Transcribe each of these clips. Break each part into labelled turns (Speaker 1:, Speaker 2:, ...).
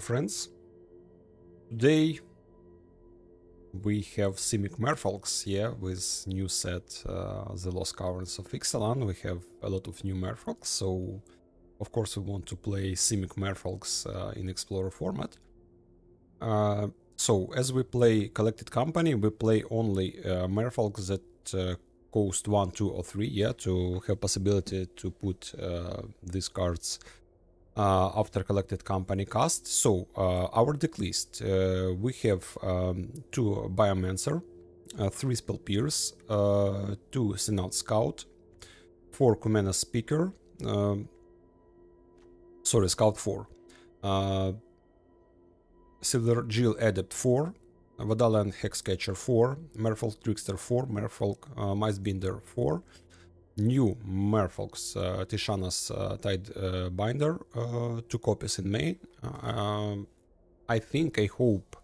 Speaker 1: friends. Today we have Simic Merfolks, yeah, with new set, uh, The Lost Caverns of Ixalan. We have a lot of new Merfolks, so of course we want to play Simic Merfolks uh, in Explorer format. Uh, so as we play Collected Company, we play only uh, Merfolks that uh, cost 1, 2 or 3, yeah, to have possibility to put uh, these cards after collected company cast. So uh, our deck list, uh, we have um, two Biomancer, three Spell Pierce, two Cenote Scout, four Kumena Speaker, um, sorry, Scout 4, Silvergill Adept 4, Vodalian Hexcatcher 4, Merfolk Trickster 4, Merfolk uh, Mistbinder 4, new Merfolk's uh, Tishana's uh, Tide uh, Binder, uh, two copies in May. Um, I think, I hope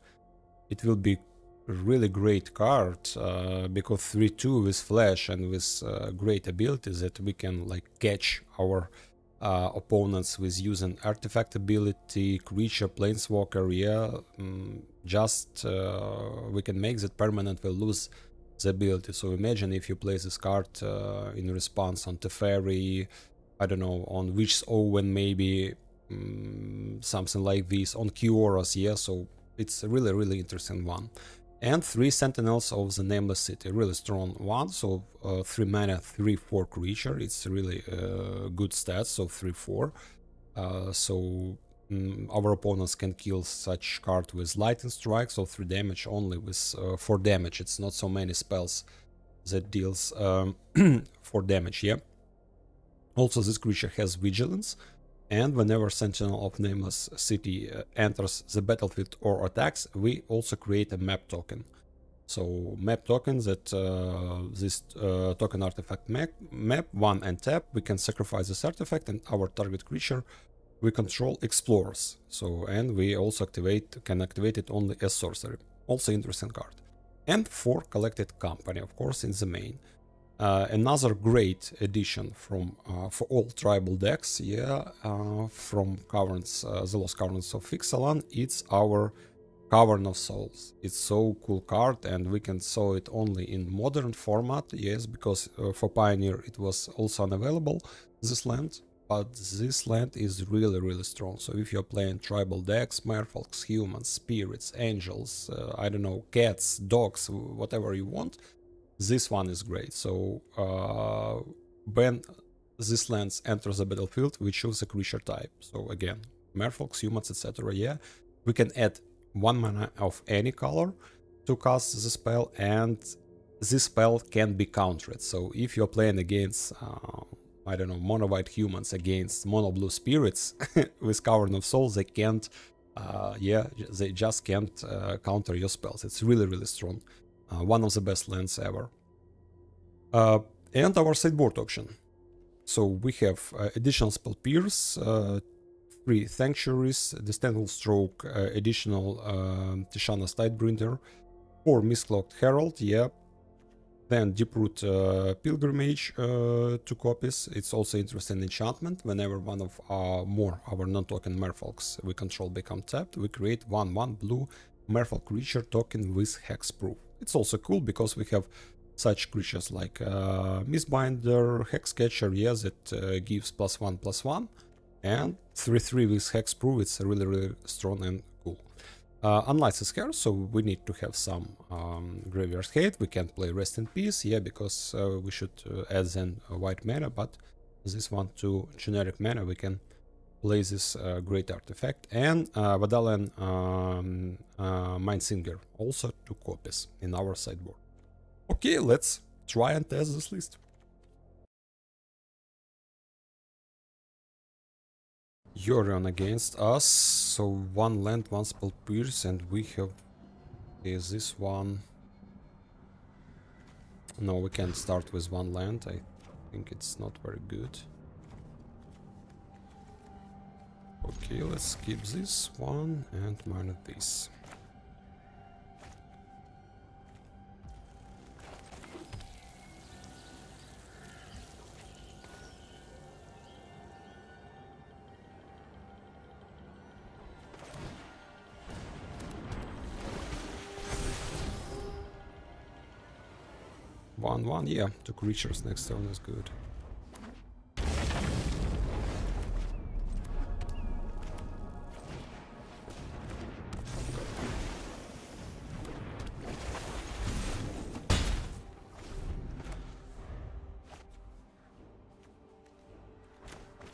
Speaker 1: it will be really great card uh, because 3-2 with flash and with uh, great abilities that we can like catch our uh, opponents with using artifact ability, creature, planeswalker, yeah, um, just we can make that permanent will lose the ability. So imagine if you play this card uh, in response on Teferi, I don't know, on Witch's Oven maybe, um, something like this, on Kioras, yeah, so it's a really, really interesting one. And three Sentinels of the Nameless City, really strong one, so uh, 3 mana, 3-4 creature, it's really uh, good stats, so 3-4. Uh, so Our opponents can kill such card with lightning strike, so 3 damage only with uh, 4 damage. It's not so many spells that deals um, 4 damage, yeah. Also this creature has vigilance, and whenever Sentinel of Nameless City uh, enters the battlefield or attacks, we also create a map token. So map token that uh, this uh, token artifact map, map, one and tap, we can sacrifice this artifact and our target creature we control explorers. So and we also activate can activate it only as sorcery. Also interesting card. And for collected company, of course, in the main. Uh, another great addition from uh, for all tribal decks, yeah, uh, from Caverns, uh, the Lost Caverns of Ixalan, it's our Cavern of Souls. It's so cool card, and we can saw it only in modern format, yes, because uh, for Pioneer it was also unavailable this land, but this land is really really strong. So if you're playing tribal decks merfolks humans spirits angels uh, i don't know cats dogs whatever you want this one is great. So uh, when this land enters the battlefield we choose a creature type. So again merfolks humans etc yeah. We can add one mana of any color to cast the spell and this spell can be countered. So if you're playing against uh, I don't know, mono white humans against mono blue spirits with Cavern of Souls, they can't, uh, yeah, they just can't uh, counter your spells. It's really, really strong. Uh, one of the best lands ever. Uh, and our sideboard auction. So we have uh, additional spell pierce, uh, three sanctuaries, the stroke, additional um, Tishana's Tidebinder, four Mistcloaked Herald, yeah, then Deeproot uh, Pilgrimage, uh, two copies. It's also interesting enchantment. Whenever one of our more our non-token merfolks we control become tapped, we create one one blue merfolk creature token with hexproof. It's also cool because we have such creatures like uh, Mistbinder, Hexcatcher, yes, it uh, gives plus one plus one, and 3-3 with hexproof. It's really really strong and uh, unlicensed here, so we need to have some um, Graveyard Hate. We can't play Rest in Peace, yeah, because uh, we should uh, add then a white mana, but this one to generic mana, we can play this uh, great artifact. And uh, Vodalian um, uh, Mindsinger, also two copies in our sideboard. Okay, let's try and test this list. Yorion against us. So one land, one spell pierce, and we have is this one. No, we can't start with one land. I think it's not very good. Okay, let's skip this one and mine this. 1 1. Yeah, two creatures next turn is good.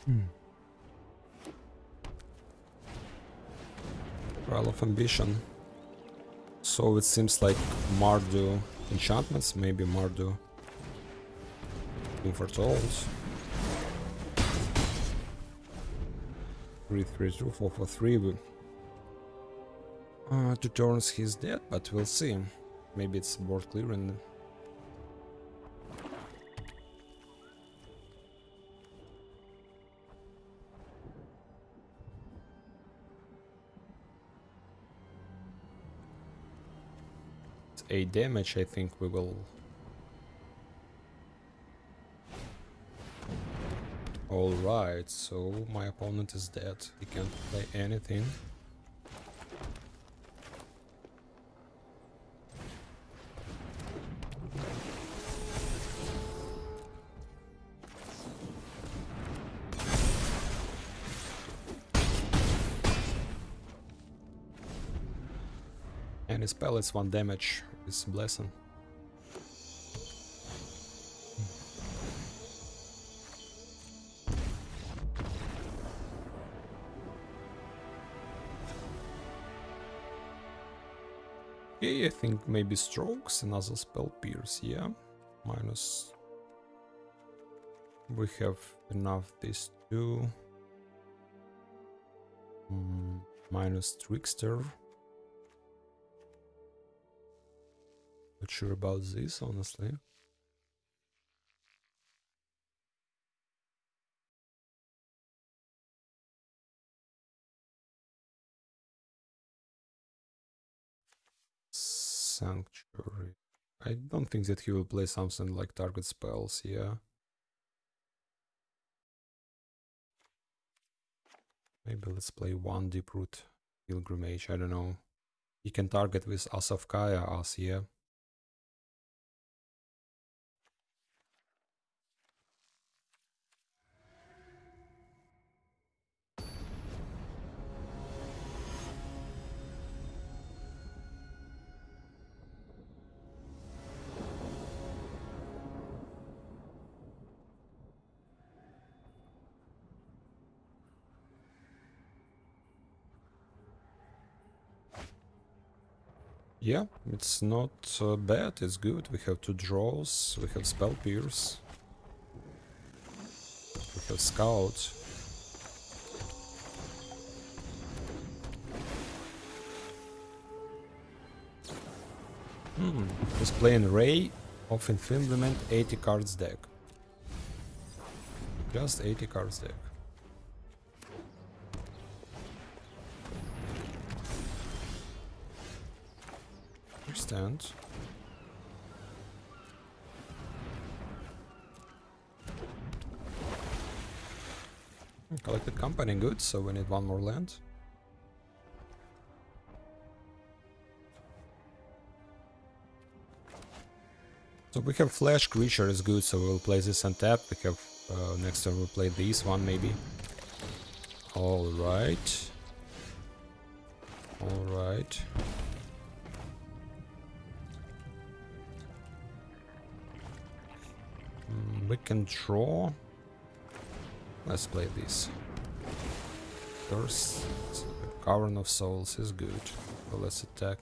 Speaker 1: Hmm. Trial of Ambition. So it seems like Mardu enchantments, maybe Mardu Unforetold. 3 3 2 4 4 3. Uh, two turns he's dead, but we'll see. Maybe it's board clearing. 8 damage, I think we will... Alright, so my opponent is dead. He can't play anything. And his spell is one damage, is blessing. Okay, I think maybe strokes, another spell pierce, yeah. Minus we have enough these two. Mm, minus trickster. Not sure about this, honestly. Sanctuary. I don't think that he will play something like target spells, yeah. Maybe let's play one deep root Pilgrimage, I don't know. He can target with Asafkaya as, yeah. Yeah, it's not uh, bad, it's good. We have two draws, we have Spell Pierce. We have Scout. Hmm, playing Ray of Enfeeblement 80 cards deck. Just 80 cards deck. Understand. Collected company, goods, so we need one more land. So we have flash creature is good, so we'll play this on tap. We have uh, next turn we'll play this one maybe. Alright. All right. We can draw. Let's play this. First, Cavern of Souls is good. So let's attack.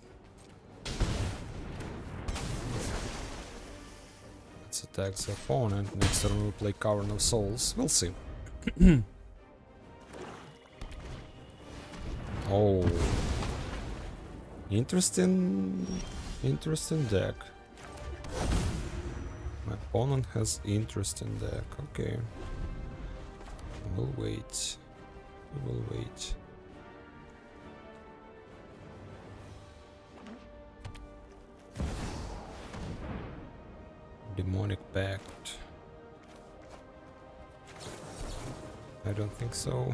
Speaker 1: Let's attack the opponent. Next turn we'll play Cavern of Souls. We'll see. oh. Interesting... Interesting deck. Opponent has interest in deck. Okay. We'll wait. We will wait. Demonic Pact. I don't think so.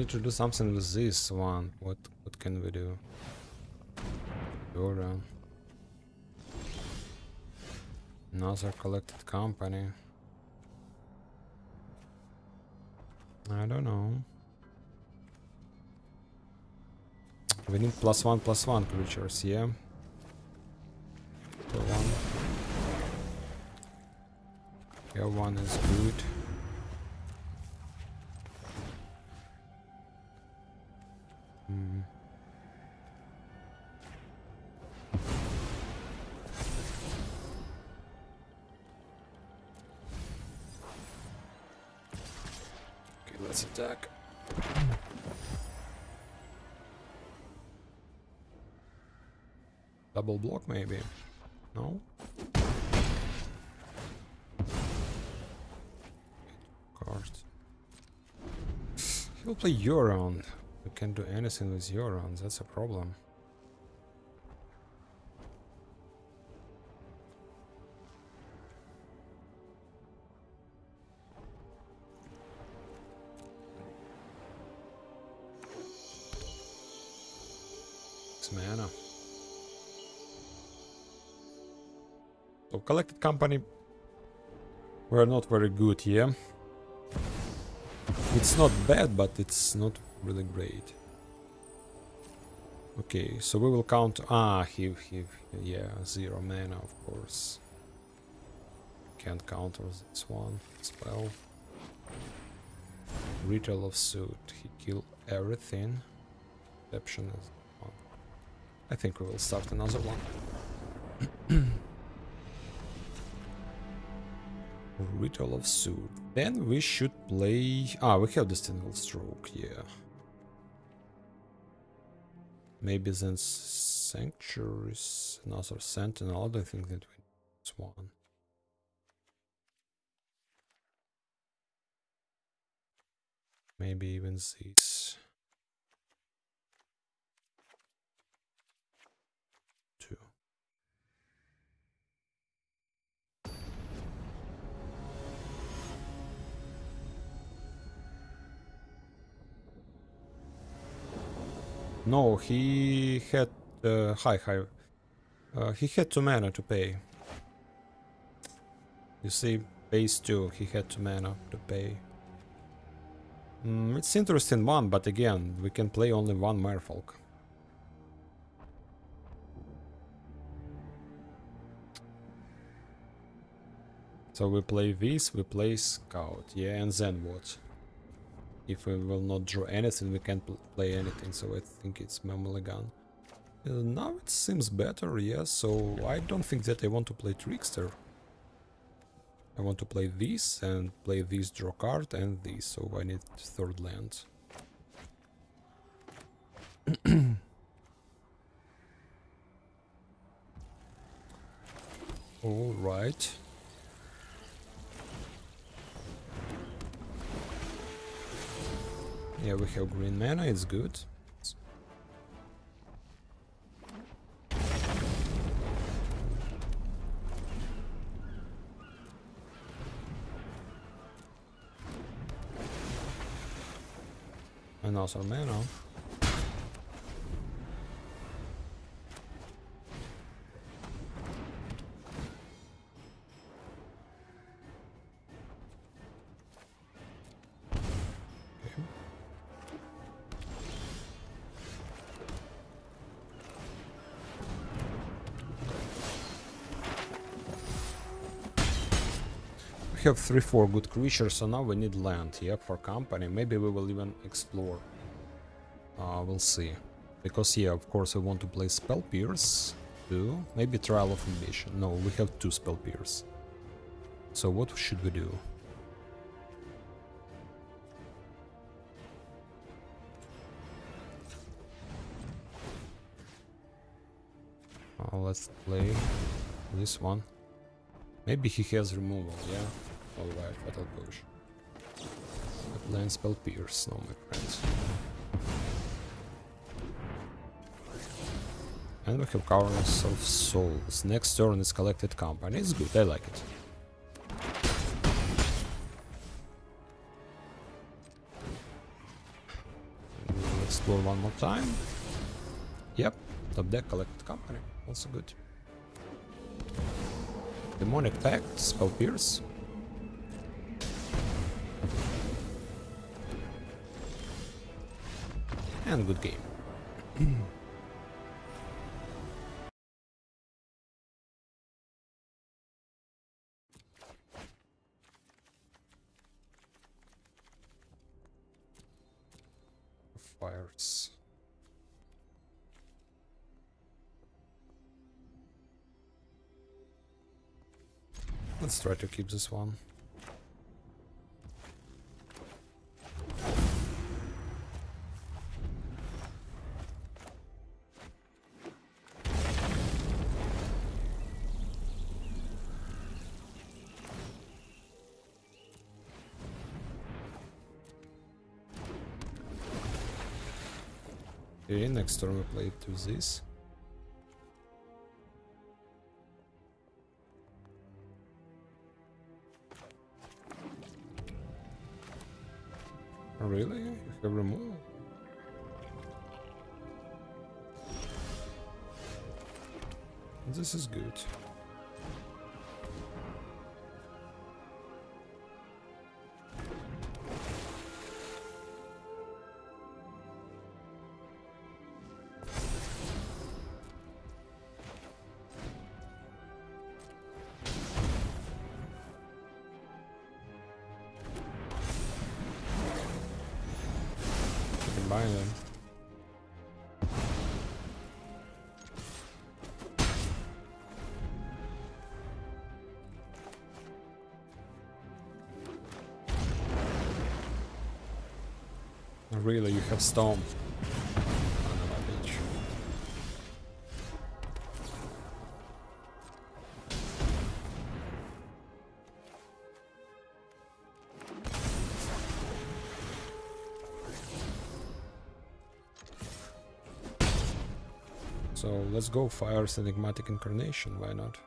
Speaker 1: Need to do something with this one. What what can we do? Go down. Another collected company. I don't know. We need plus one plus one creatures, yeah? One. Yeah, one is good. Attack. Double block maybe? No? Cards. He'll play Yorion. We can't do anything with Yorions, that's a problem. Collected company we're not very good here. It's not bad, but it's not really great. Okay, so we will count. Ah, he, he, yeah, zero mana, of course. Can't counter this one as well. Ritual of Soot. He killed everything. Exception is one. I think we will start another one. Ritual of Soot. Then we should play... Ah, we have Disdainful Stroke, yeah. Maybe then Sanctuaries, another Sentinel. I don't think that we need one. Maybe even these. No, he had uh, high high. Uh, he had two mana to pay. You see, base two. He had two mana to pay. Mm, it's interesting one, but again, we can play only one Merfolk. So we play this, we play Scout, yeah, and then what? If we will not draw anything, we can't pl play anything, so I think it's Mammaligan. Uh, now it seems better, yes, so I don't think that I want to play Trickster. I want to play this and play this draw card and this, so I need third land. All Yeah, we have green mana, it's good. And also mana. Have 3-4 good creatures, so now we need land, yeah, for company. Maybe we will even explore. Uh, we'll see. Because, yeah, of course we want to play Spell Pierce, too. Maybe Trial of Ambition. No, we have two Spell Pierce. So what should we do? Uh, let's play this one. Maybe he has removal, yeah? Alright, Fatal Push. But land spell Pierce, no my friends. And we have Cavernous of Souls. Next turn is Collected Company. It's good, I like it. explore one more time. Yep, top deck, Collected company, also good. Demonic Pact, Spell Pierce. And good game. Fires. Let's try to keep this one. Next play to this. Really? You have removed? This is good. Them. Really, you have Storm. Let's go Fire's Enigmatic Incarnation, why not?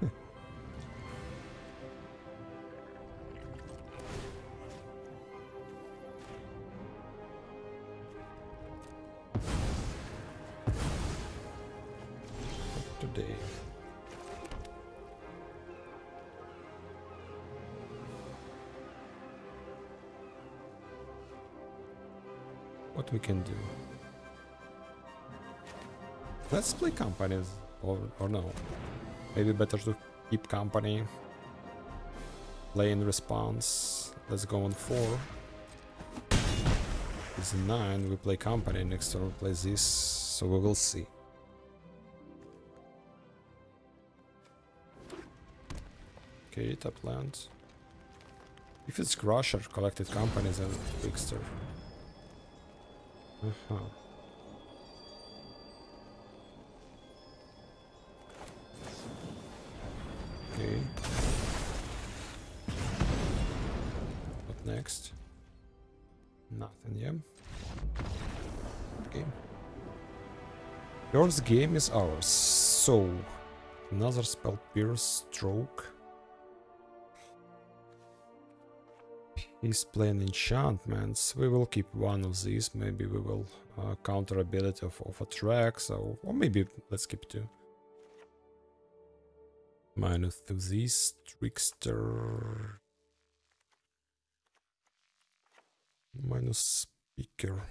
Speaker 1: Not today. What we can do? Companies, or, or no. Maybe better to keep company. Play in response. Let's go on 4. It's 9, we play company, next turn we play this, so we will see. Okay, top land. If it's Crusher, collected companies and Trickster. Uh-huh. Okay. What next? Nothing, yeah. Okay. Yours game is ours. So, another spell pierce stroke. He's playing enchantments. We will keep one of these. Maybe we will uh, counter ability of, of a track. So, or maybe let's keep two. Minus to this trickster. Minus speaker.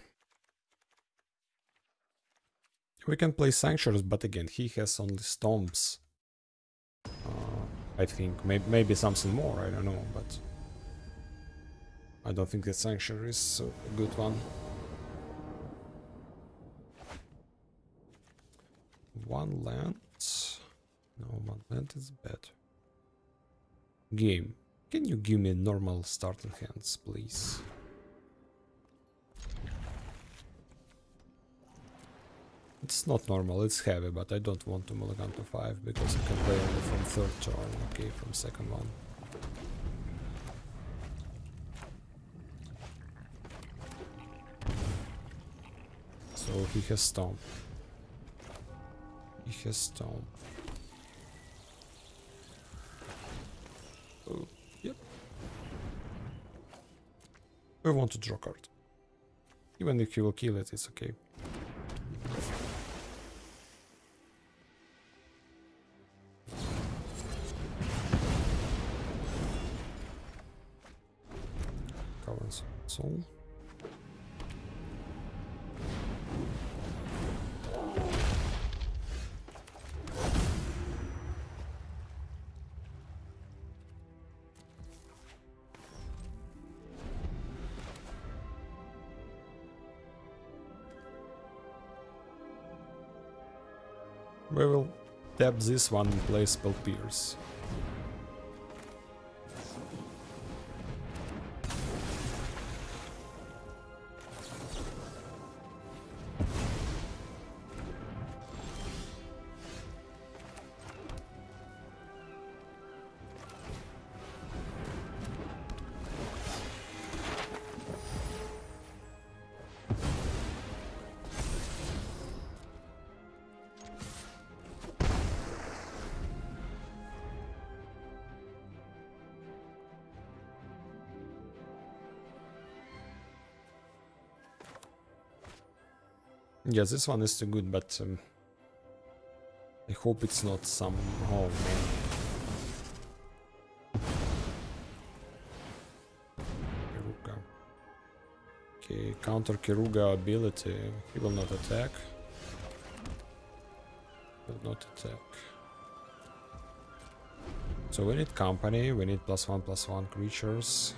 Speaker 1: We can play sanctuaries, but again, he has only stomps. Uh, I think maybe maybe something more. I don't know, but I don't think that sanctuary is a good one. One land. No, one land is bad. Game. Can you give me normal starting hands, please? It's not normal, it's heavy, but I don't want to mulligan to 5 because I can play only from third turn, okay, from second one. So he has Stomp. He has Stomp. Oh, yep. We want to draw card. Even if he will kill it, it's okay. Tap this one and play Spell Pierce. Yeah, this one is too good, but um, I hope it's not some... Oh man. Keruga. Okay, counter Keruga ability. He will not attack. Will not attack. So we need company, we need plus one plus one creatures.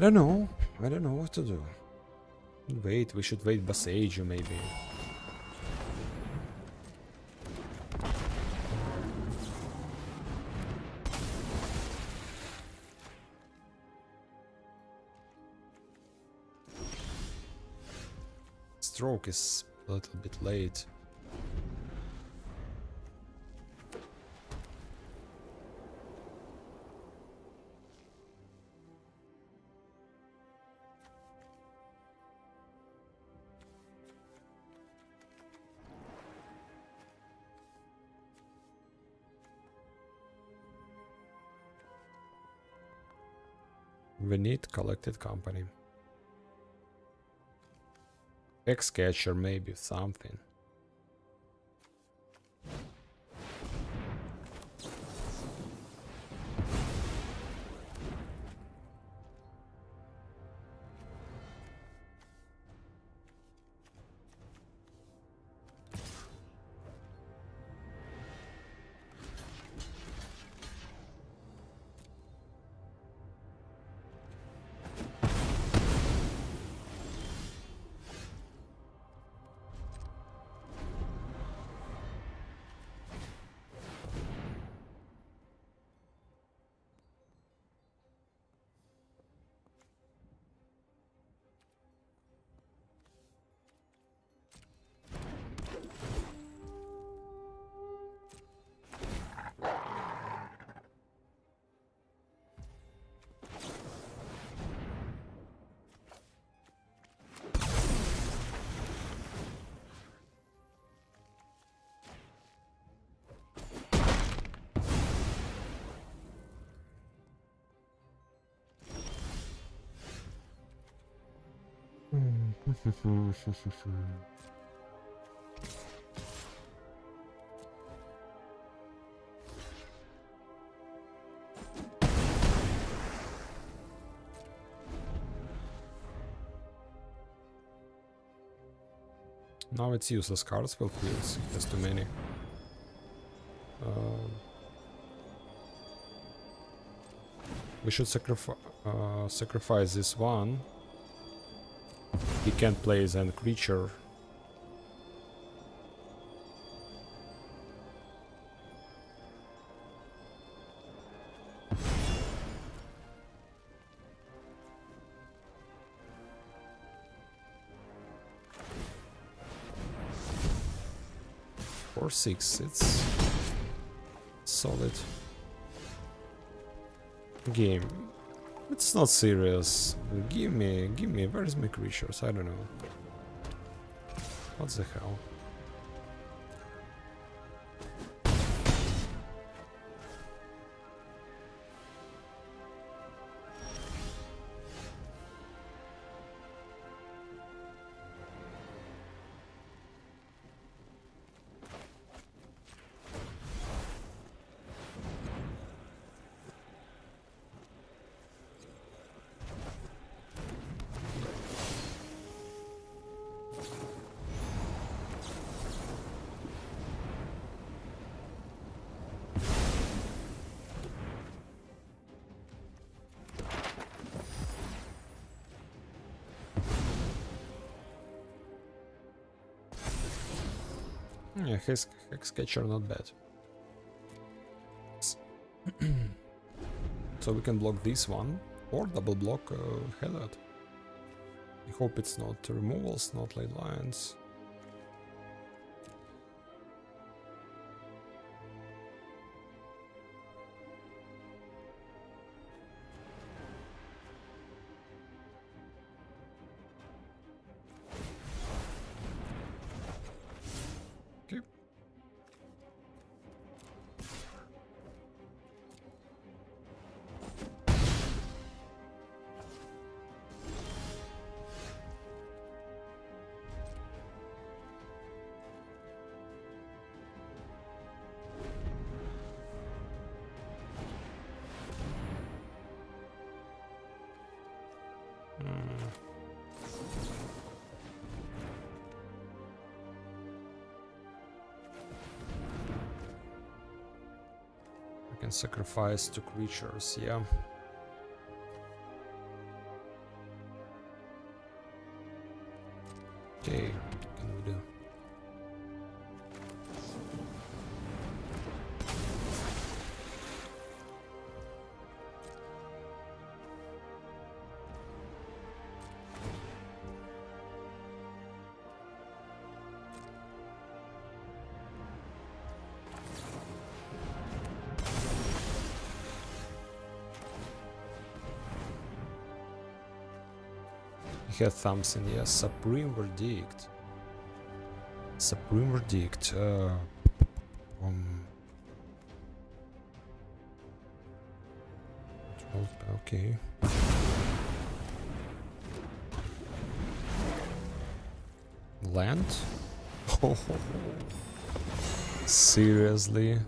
Speaker 1: I don't know. I don't know what to do. Wait, we should wait Boseiju maybe. Stroke is a little bit late. We need collected company. Hexcatcher maybe something. Now it's useless cards, well clears, there's too many. Uh, we should sacrifi uh, sacrifice this one. He can't play as a creature. Four six, it's solid game. It's not serious. Give me, give me. Where's my creatures? I don't know. What the hell? Yeah, his Hexcatcher not bad. so we can block this one or double block uh, Helot. I hope it's not removals, not ley lines. Sacrifice to creatures, yeah. Had something, yes. Supreme Verdict. Supreme Verdict. Uh, um, okay. Land? Seriously?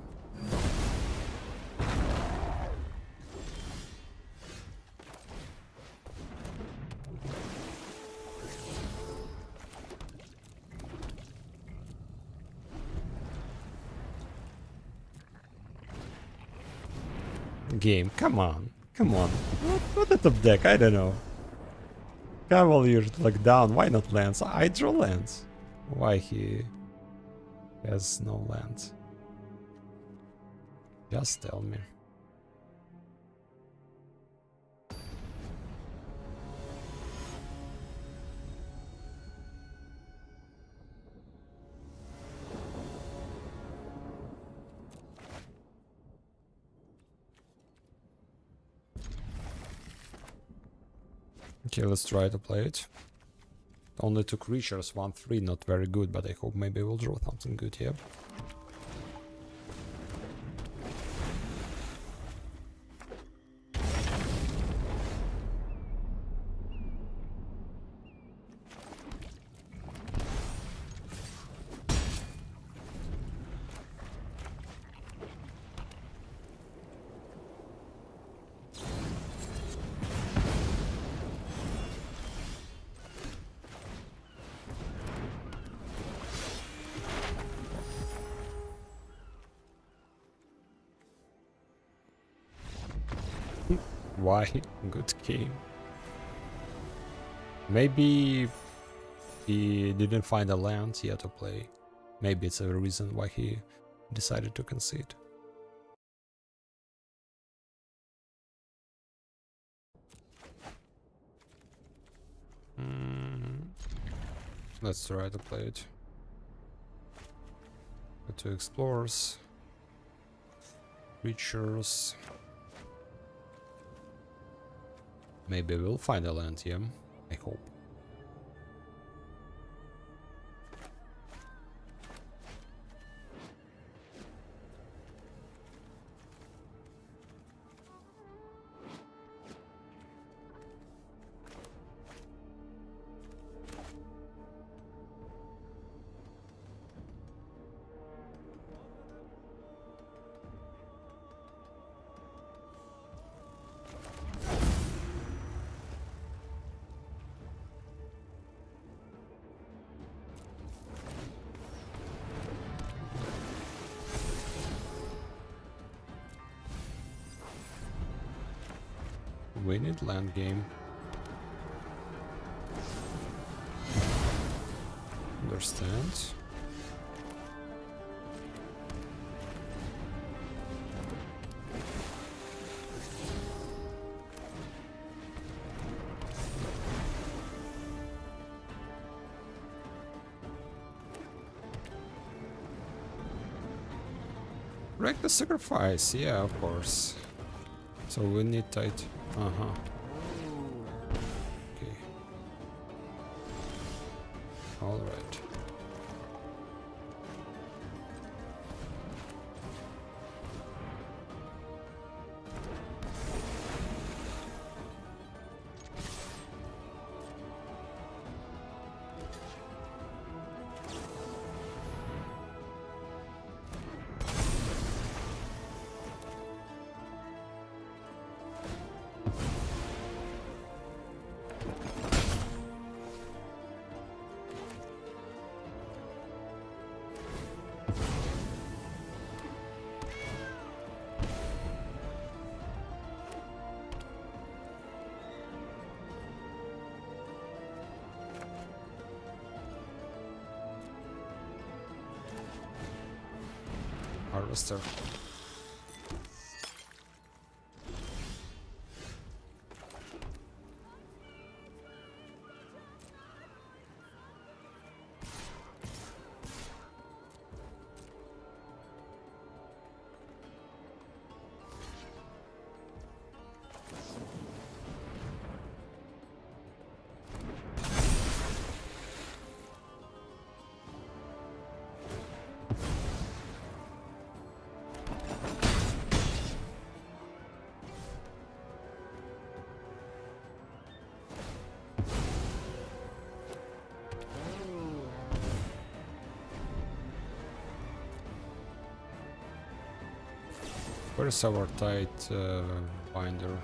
Speaker 1: Game. Come on. Come on. What, what the top deck? I don't know. Cavalier like down. Why not lands? I draw lands. Why he has no lands? Just tell me. Okay, let's try to play it. Only two creatures, 1-3, not very good, but I hope maybe we'll draw something good here. Why? Good game. Maybe he didn't find a land yet to play. Maybe it's a reason why he decided to concede. Mm. Let's try to play it. To explorers. Creatures. Maybe we'll find a land here. I hope. We need land game. Understand. Break the sacrifice, yeah, of course. So we need tight. Uh Harvester. Where's our tight uh, binder?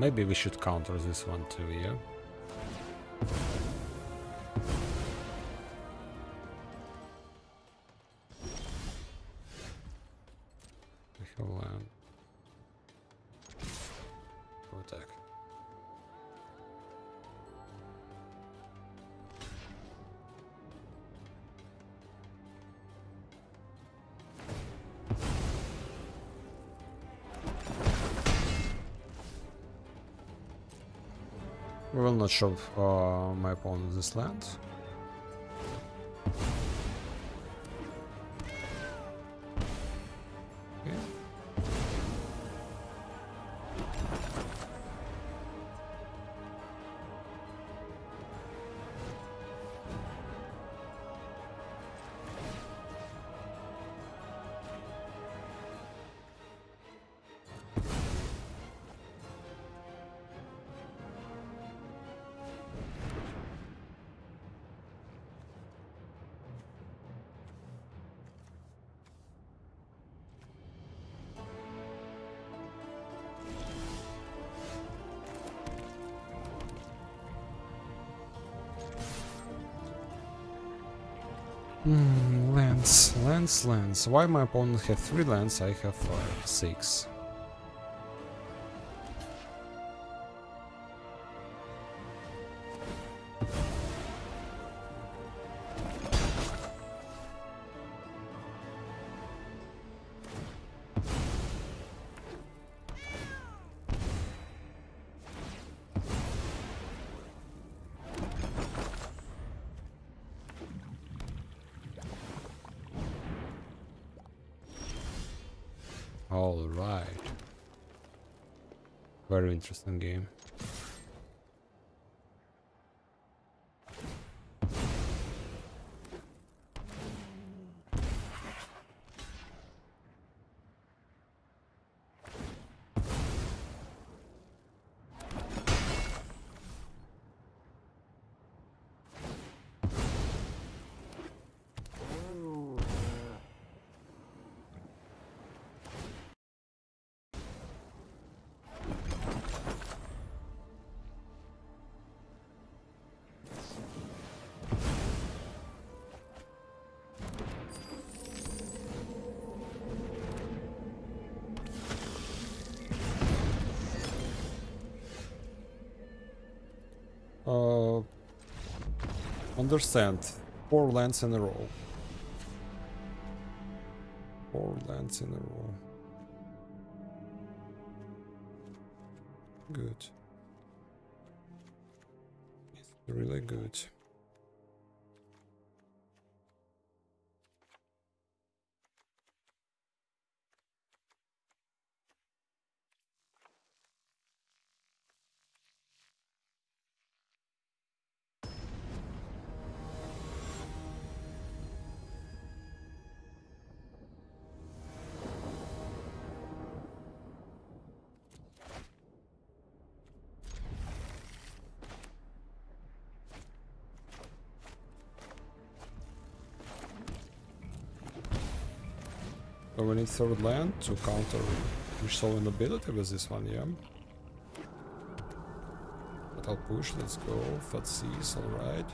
Speaker 1: Maybe we should counter this one too, yeah? We will not show uh, my opponent this land. Lands, lands. Why my opponent have three lands, I have five, six. All right. Very interesting game. Understand. Four lands in a row. Four lands in a row. Good. It's really good. So we need third land to counter Resolving ability with this one, yeah. But I'll push, let's go. Fat seas, alright.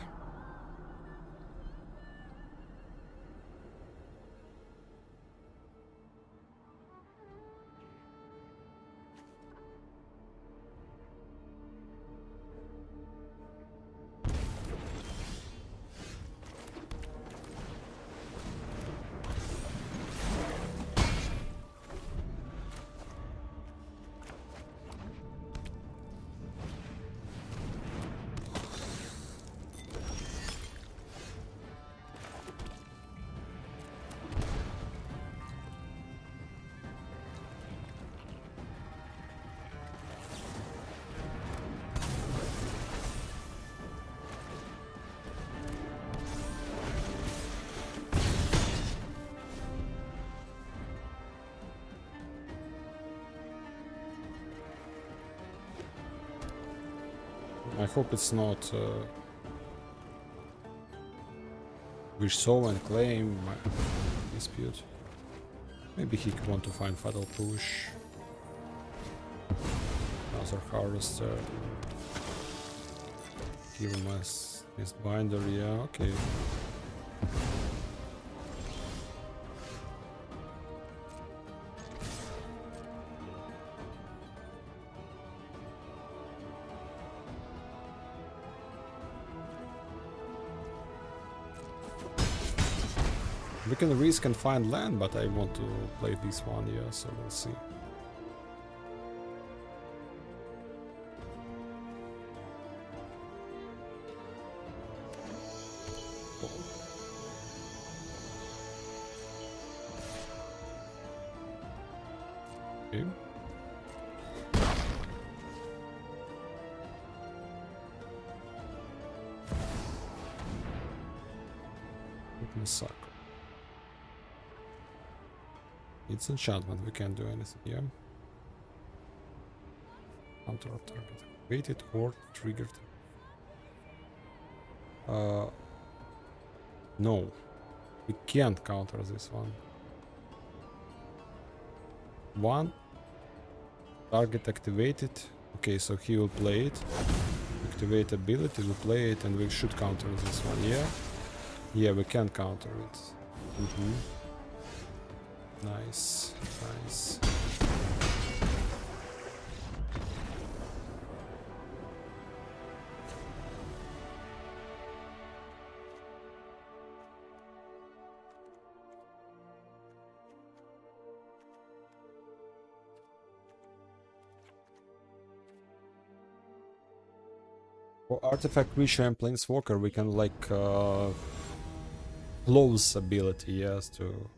Speaker 1: Hope it's not uh, wish and claim dispute. Maybe he could want to find fatal push. Another harvester. Give him his binder, yeah, okay. We can risk and find land, but I want to play this one, yeah, so we'll see. It's enchantment, we can't do anything, yeah? Counter target. Waited or triggered. Uh, no. We can't counter this one. One. Target activated. Okay, so he will play it. Activate ability, we play it, and we should counter this one, yeah? Yeah, we can counter it. Mm -hmm. Nice, nice. For Artifact Creature and Planeswalker, we can like uh, close ability, yes, to...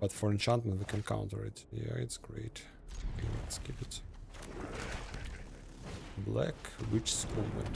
Speaker 1: but for enchantment we can counter it. Yeah, it's great. Okay, let's keep it. Black Witch Woman.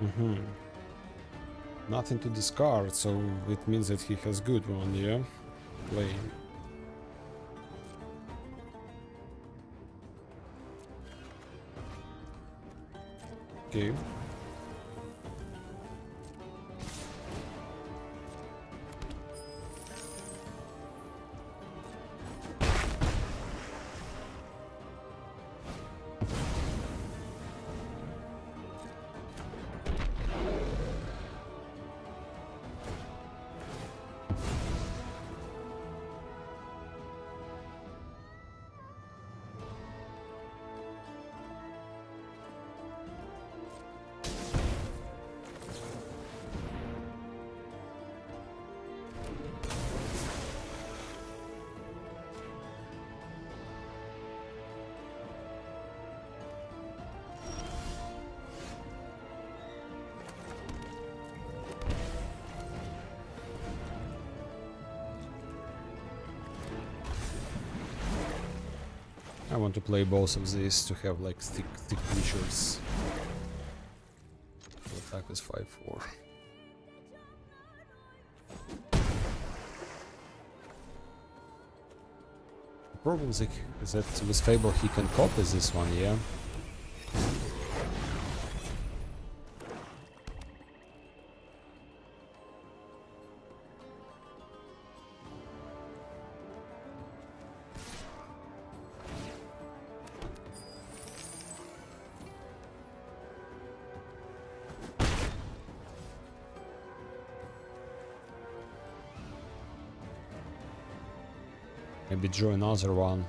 Speaker 1: Mm -hmm. Nothing to discard, so it means that he has good one, yeah? Playing. Okay. To play both of these to have like thick, thick creatures. Attack is 5-4. The problem is that with Fable he can copy this one, yeah? Maybe draw another one.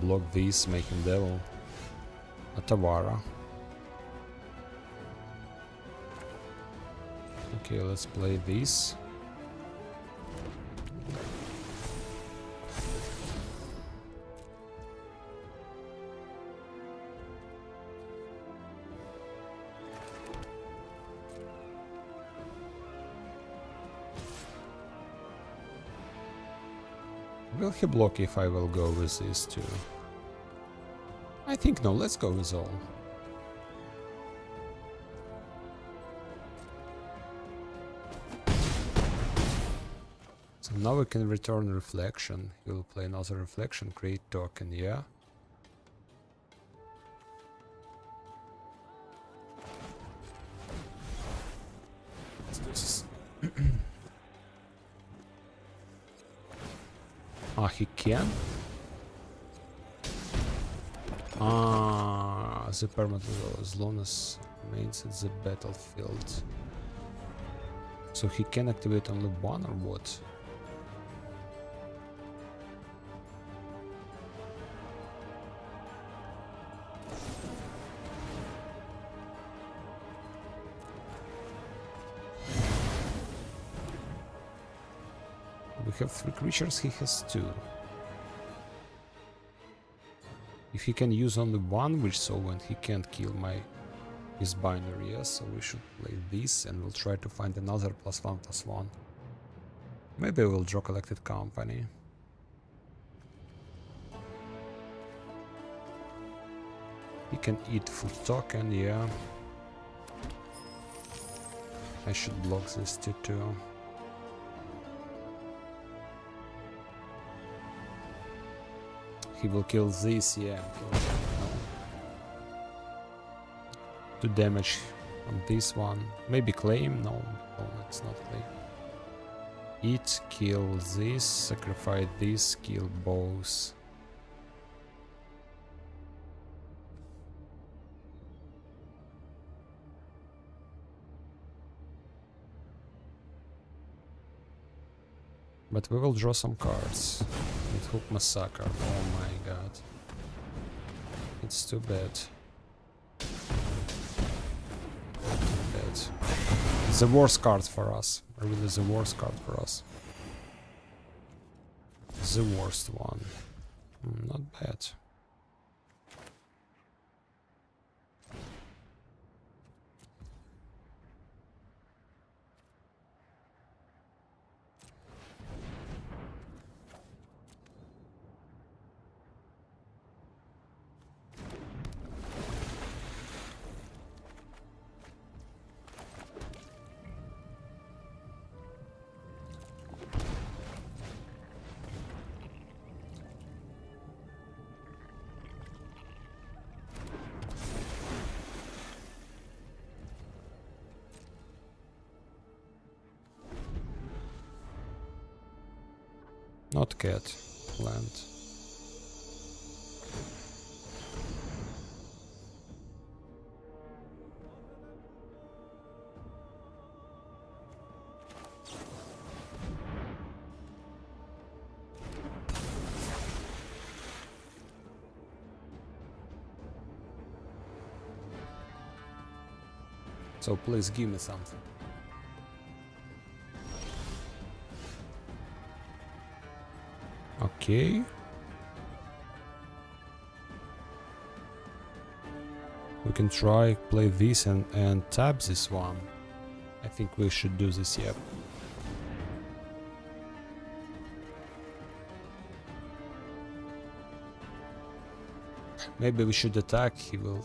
Speaker 1: Block this, make him devil. Otawara. Okay, let's play this. He block if I will go with these two? I think no, let's go with all. So now we can return reflection. He will play another reflection, create token, yeah? He can? Ah, the permanent as long as remains the battlefield. So he can activate only one or what? Have three creatures, he has two. If he can use only one Witch's Oven and he can't kill my Mistbinder, yes, so we should play this and we'll try to find another plus one plus one. Maybe we'll draw collected company. He can eat food token, yeah. I should block this too. He will kill this, yeah. To damage on this one. Maybe claim? No, no, it's not claim. Eat, kill this, sacrifice this, kill both. But we will draw some cards. Meathook Massacre. Oh my god. It's too bad. Too bad. It's the worst card for us. Really the worst card for us. The worst one. Mm, not bad. Not cat, land. So please give me something. Okay. We can try play this and, and tap this one. I think we should do this, yep. Maybe we should attack, he will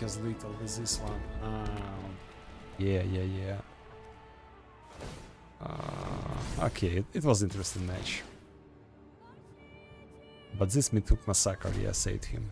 Speaker 1: He has little with this one. Ah, yeah, yeah, yeah. Uh, okay, it, it was interesting match. But this Meathook Massacre, yeah, saved him.